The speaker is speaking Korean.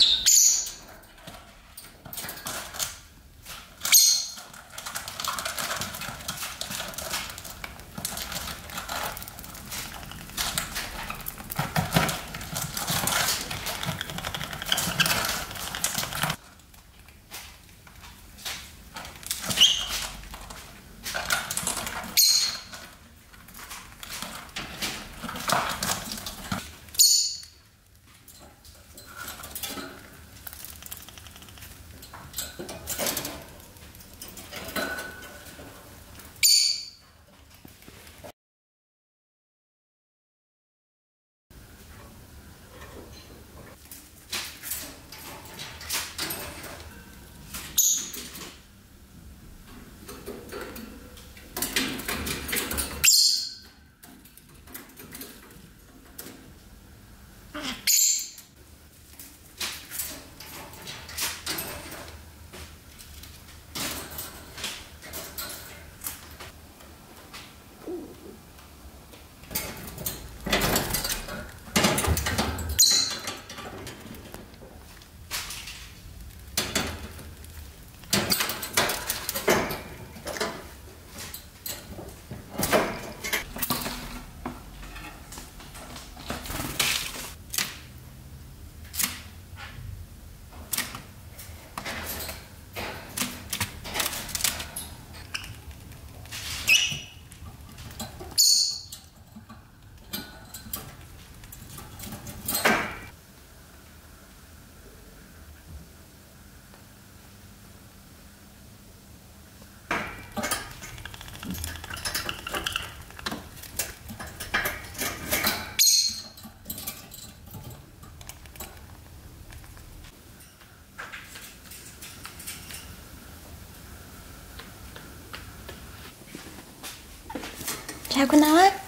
silence. 자고 나와.